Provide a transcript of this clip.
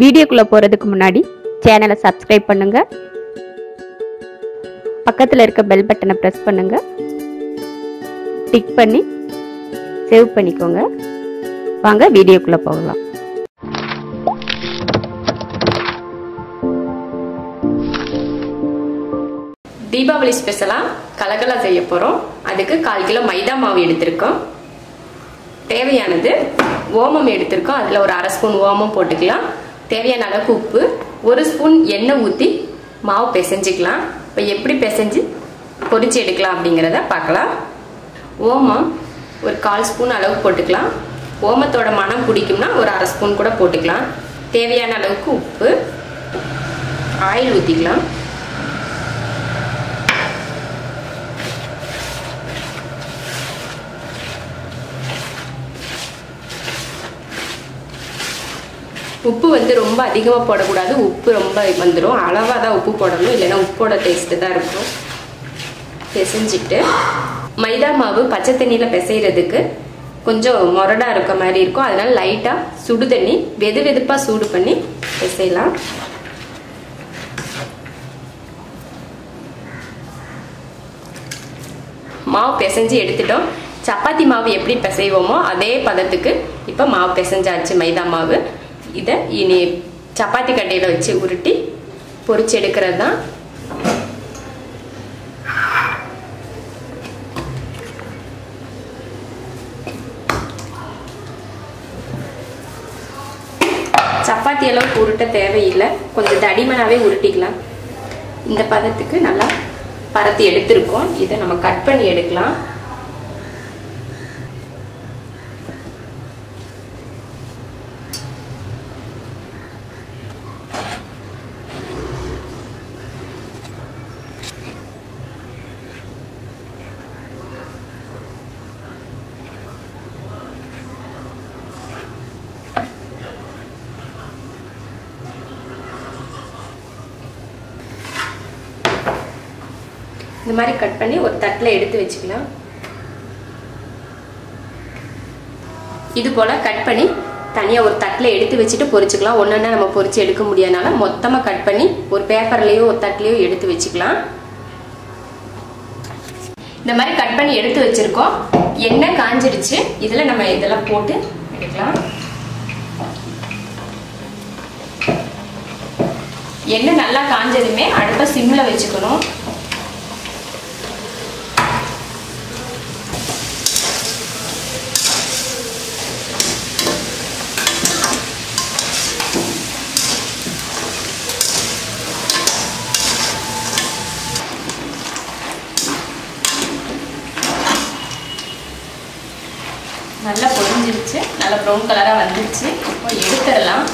வீடியோக்குள்ளே போகிறதுக்கு முன்னாடி சேனலை சப்ஸ்கிரைப் பண்ணுங்க. பக்கத்தில் இருக்க பெல் பட்டனை ப்ரெஸ் பண்ணுங்க. டிக் பண்ணி சேவ் பண்ணிக்கோங்க. வாங்க வீடியோக்குள்ளே போகலாம். தீபாவளி ஸ்பெஷலாக கலகலா செய்ய போகிறோம் அதுக்கு கால் கிலோ மைதா மாவு எடுத்திருக்கோம். தேவையானது ஓமம் எடுத்திருக்கோம். அதில் ஒரு அரை ஸ்பூன் ஓமம் போட்டுக்கலாம். தேவையான அளவுக்கு உப்பு ஒரு ஸ்பூன் எண்ணெய் ஊற்றி மாவு பிசைஞ்சிக்கலாம். இப்போ எப்படி பிசைஞ்சு பொறிச்சு எடுக்கலாம் அப்படிங்கிறத பார்க்கலாம். ஓமம் ஒரு கால் ஸ்பூன் அளவு போட்டுக்கலாம். ஓமத்தோட மனம் பிடிக்கும்னா ஒரு அரை ஸ்பூன் கூட போட்டுக்கலாம். தேவையான அளவுக்கு உப்பு ஆயில் ஊற்றிக்கலாம் உப்பு வந்து ரொம்ப அதிகமாக போடக்கூடாது. உப்பு ரொம்ப வந்துடும் அளவாக தான் உப்பு போடணும். இல்லைன்னா உப்போட டேஸ்ட்டு தான் இருக்கும். பிசைஞ்சிட்டு மைதா மாவு பச்சை தண்ணியில் பிசைகிறதுக்கு கொஞ்சம் முரடாக இருக்க மாதிரி இருக்கும். அதனால் லைட்டாக சுடு தண்ணி வெது வெதுப்பாக சூடு பண்ணி பிசையலாம். மாவு பிசைஞ்சு எடுத்துட்டோம். சப்பாத்தி மாவு எப்படி பிசைவோமோ அதே பதத்துக்கு இப்போ மாவு பிசைஞ்சாச்சு மைதா மாவு. இதை இனி சப்பாத்தி கட்டையில் வச்சு உருட்டி பொரிச்சு எடுக்கிறது தான் சப்பாத்தி அளவுக்கு உருட்ட தேவையில்லை. கொஞ்சம் தடிமனாகவே உருட்டிக்கலாம். இந்த பதத்துக்கு நல்லா பரத்தி எடுத்திருக்கோம். இதை நம்ம கட் பண்ணி எடுக்கலாம். இந்த மாதிரி கட் பண்ணி ஒரு தட்டில் எடுத்து வச்சுக்கலாம். இது போல் கட் பண்ணி தனியாக ஒரு தட்டில் எடுத்து வச்சுட்டு பொரிச்சுக்கலாம் ஒன்றா நம்ம பொறிச்சு எடுக்க முடியாதனால மொத்தமாக கட் பண்ணி ஒரு பேப்பர்லேயோ ஒரு தட்டிலையோ எடுத்து வச்சுக்கலாம். இந்த மாதிரி கட் பண்ணி எடுத்து வச்சிருக்கோம். எண்ணெய் காஞ்சிடுச்சு இதில் நம்ம இதெல்லாம் போட்டு எடுக்கலாம். எண்ணெய் நல்லா காஞ்சதுமே அடுப்பை சிம்மில் வச்சுக்கணும். நல்லா பொரிஞ்சிருச்சு. நல்லா ப்ரௌன் கலராக வந்துருச்சு. இப்போ எடுத்துடலாம்.